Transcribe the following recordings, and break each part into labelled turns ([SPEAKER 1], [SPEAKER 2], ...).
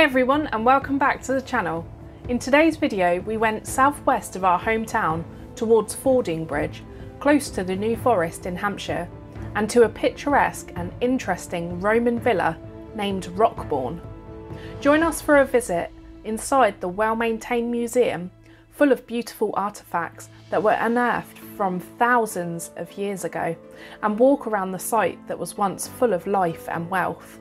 [SPEAKER 1] Hey everyone and welcome back to the channel. In today's video we went southwest of our hometown towards Fordingbridge, close to the New Forest in Hampshire, and to a picturesque and interesting Roman villa named Rockbourne. Join us for a visit inside the well-maintained museum full of beautiful artefacts that were unearthed from thousands of years ago and walk around the site that was once full of life and wealth.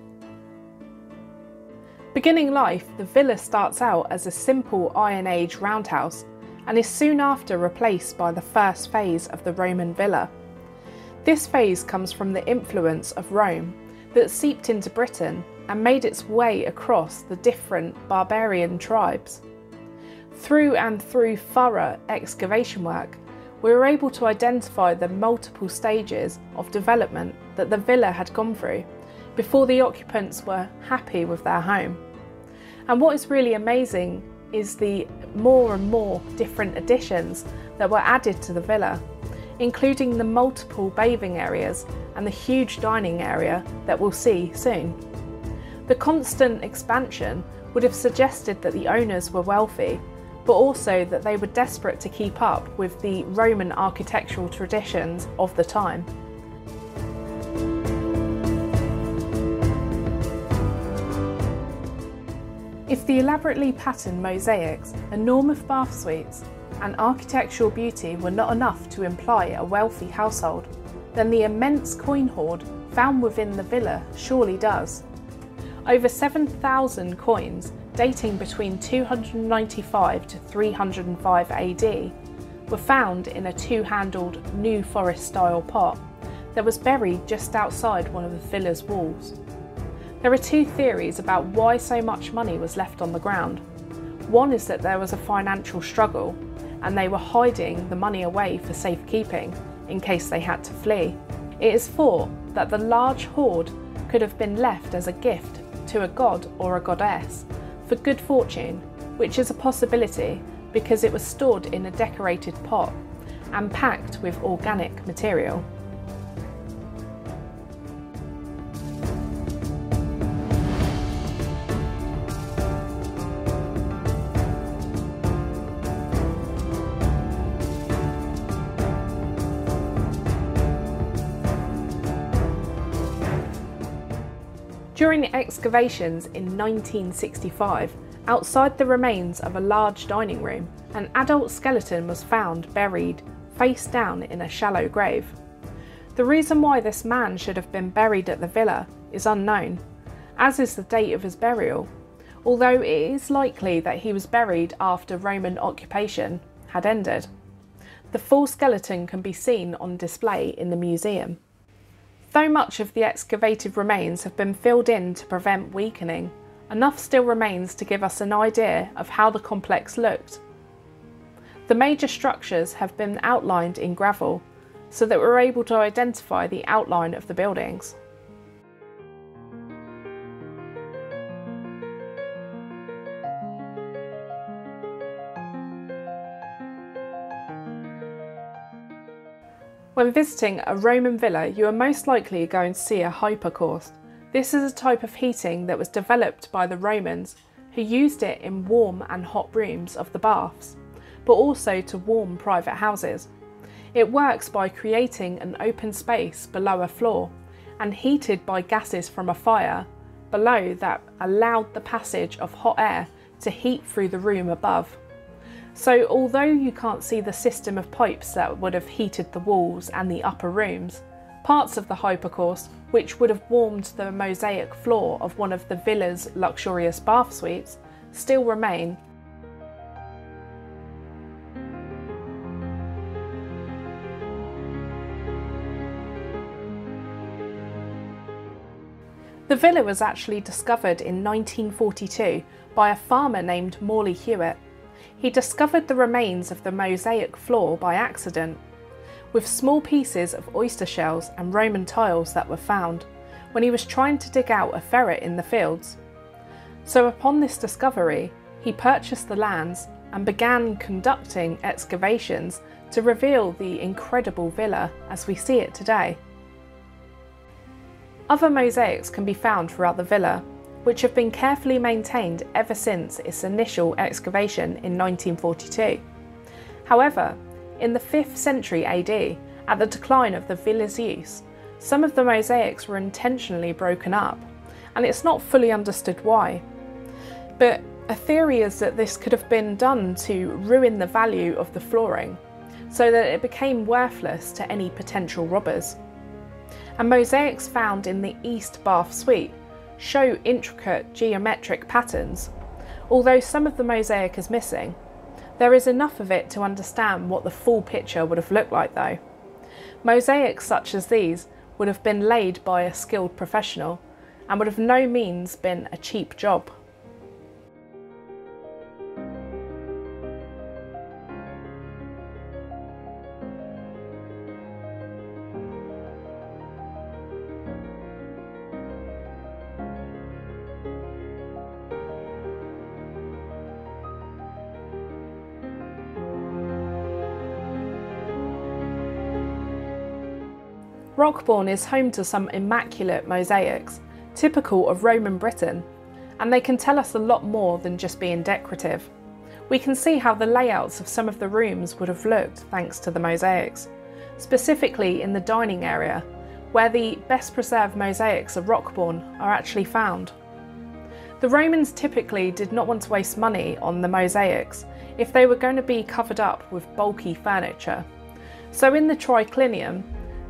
[SPEAKER 1] Beginning life, the villa starts out as a simple Iron Age roundhouse and is soon after replaced by the first phase of the Roman villa. This phase comes from the influence of Rome that seeped into Britain and made its way across the different barbarian tribes. Through and through thorough excavation work, we were able to identify the multiple stages of development that the villa had gone through before the occupants were happy with their home. And what is really amazing is the more and more different additions that were added to the villa, including the multiple bathing areas and the huge dining area that we'll see soon. The constant expansion would have suggested that the owners were wealthy but also that they were desperate to keep up with the Roman architectural traditions of the time. If the elaborately patterned mosaics, enormous bath suites, and architectural beauty were not enough to imply a wealthy household, then the immense coin hoard found within the villa surely does. Over 7,000 coins dating between 295 to 305 AD, were found in a two-handled New Forest style pot that was buried just outside one of the villa's walls. There are two theories about why so much money was left on the ground. One is that there was a financial struggle and they were hiding the money away for safekeeping in case they had to flee. It is thought that the large hoard could have been left as a gift to a god or a goddess for good fortune, which is a possibility because it was stored in a decorated pot and packed with organic material. During the excavations in 1965, outside the remains of a large dining room, an adult skeleton was found buried face down in a shallow grave. The reason why this man should have been buried at the villa is unknown, as is the date of his burial, although it is likely that he was buried after Roman occupation had ended. The full skeleton can be seen on display in the museum. Though much of the excavated remains have been filled in to prevent weakening, enough still remains to give us an idea of how the complex looked. The major structures have been outlined in gravel so that we're able to identify the outline of the buildings. When visiting a Roman villa, you are most likely going to see a hypocaust. This is a type of heating that was developed by the Romans, who used it in warm and hot rooms of the baths, but also to warm private houses. It works by creating an open space below a floor and heated by gases from a fire below that allowed the passage of hot air to heat through the room above. So although you can't see the system of pipes that would have heated the walls and the upper rooms, parts of the hypocaust, which would have warmed the mosaic floor of one of the villa's luxurious bath suites, still remain. The villa was actually discovered in 1942 by a farmer named Morley Hewitt he discovered the remains of the mosaic floor by accident, with small pieces of oyster shells and Roman tiles that were found when he was trying to dig out a ferret in the fields. So upon this discovery, he purchased the lands and began conducting excavations to reveal the incredible villa as we see it today. Other mosaics can be found throughout the villa, which have been carefully maintained ever since its initial excavation in 1942. However, in the 5th century AD, at the decline of the villa's use, some of the mosaics were intentionally broken up, and it's not fully understood why. But a theory is that this could have been done to ruin the value of the flooring, so that it became worthless to any potential robbers. And mosaics found in the East Bath Suite show intricate geometric patterns. Although some of the mosaic is missing, there is enough of it to understand what the full picture would have looked like though. Mosaics such as these would have been laid by a skilled professional and would have no means been a cheap job. Rockbourne is home to some immaculate mosaics, typical of Roman Britain, and they can tell us a lot more than just being decorative. We can see how the layouts of some of the rooms would have looked thanks to the mosaics, specifically in the dining area, where the best preserved mosaics of Rockbourne are actually found. The Romans typically did not want to waste money on the mosaics if they were going to be covered up with bulky furniture. So in the triclinium,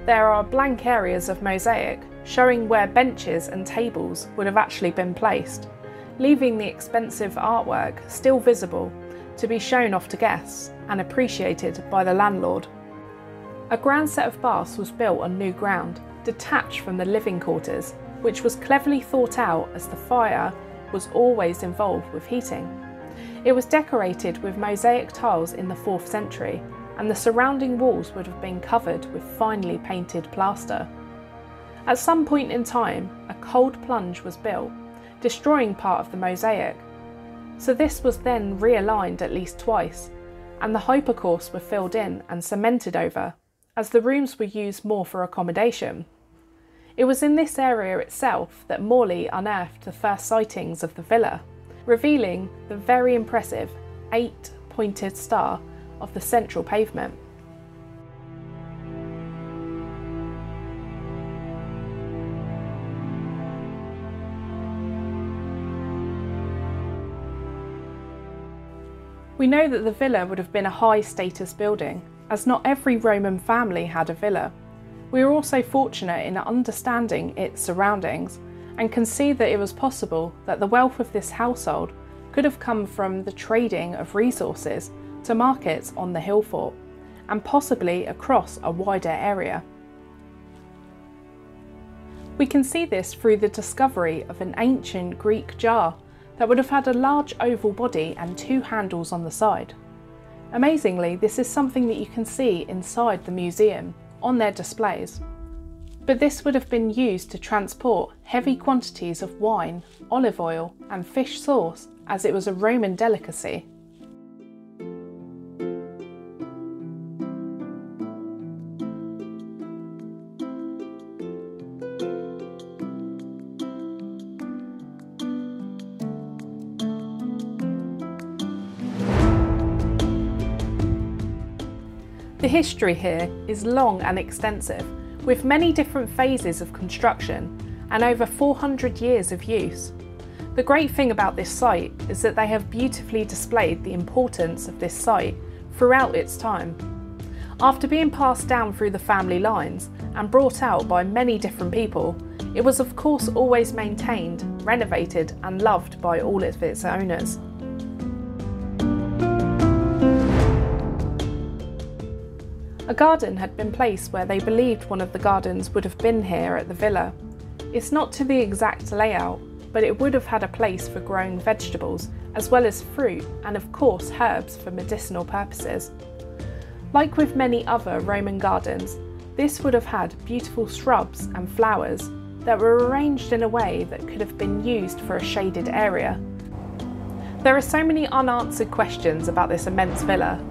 [SPEAKER 1] there are blank areas of mosaic showing where benches and tables would have actually been placed, leaving the expensive artwork still visible to be shown off to guests and appreciated by the landlord. A grand set of baths was built on new ground, detached from the living quarters, which was cleverly thought out as the fire was always involved with heating. It was decorated with mosaic tiles in the 4th century and the surrounding walls would have been covered with finely painted plaster. At some point in time, a cold plunge was built, destroying part of the mosaic. So this was then realigned at least twice, and the hypocaust were filled in and cemented over, as the rooms were used more for accommodation. It was in this area itself that Morley unearthed the first sightings of the villa, revealing the very impressive eight pointed star of the central pavement. We know that the villa would have been a high status building, as not every Roman family had a villa. We are also fortunate in understanding its surroundings and can see that it was possible that the wealth of this household could have come from the trading of resources to markets on the hill fort and possibly across a wider area. We can see this through the discovery of an ancient Greek jar that would have had a large oval body and two handles on the side. Amazingly, this is something that you can see inside the museum on their displays. But this would have been used to transport heavy quantities of wine, olive oil, and fish sauce as it was a Roman delicacy The history here is long and extensive, with many different phases of construction and over 400 years of use. The great thing about this site is that they have beautifully displayed the importance of this site throughout its time. After being passed down through the family lines and brought out by many different people, it was of course always maintained, renovated and loved by all of its owners. A garden had been placed where they believed one of the gardens would have been here at the villa. It's not to the exact layout, but it would have had a place for growing vegetables, as well as fruit and of course herbs for medicinal purposes. Like with many other Roman gardens, this would have had beautiful shrubs and flowers that were arranged in a way that could have been used for a shaded area. There are so many unanswered questions about this immense villa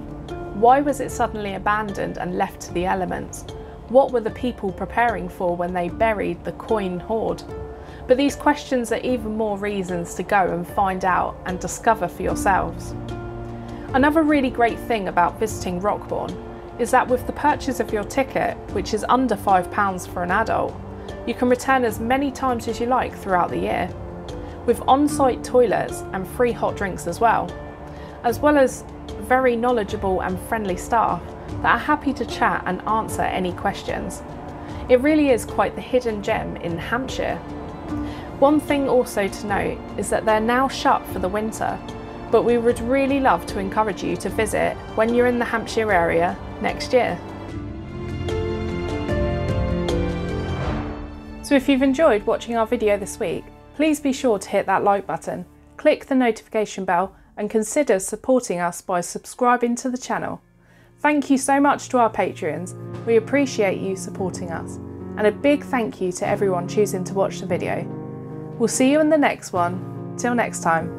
[SPEAKER 1] why was it suddenly abandoned and left to the elements? What were the people preparing for when they buried the coin hoard? but these questions are even more reasons to go and find out and discover for yourselves. Another really great thing about visiting Rockbourne is that with the purchase of your ticket, which is under £5 for an adult, you can return as many times as you like throughout the year, with on site toilets and free hot drinks as well, as well as very knowledgeable and friendly staff that are happy to chat and answer any questions. It really is quite the hidden gem in Hampshire. One thing also to note is that they're now shut for the winter, but we would really love to encourage you to visit when you're in the Hampshire area next year. So if you've enjoyed watching our video this week, please be sure to hit that like button, click the notification bell and consider supporting us by subscribing to the channel. Thank you so much to our Patreons, we appreciate you supporting us, and a big thank you to everyone choosing to watch the video. We'll see you in the next one. Till next time.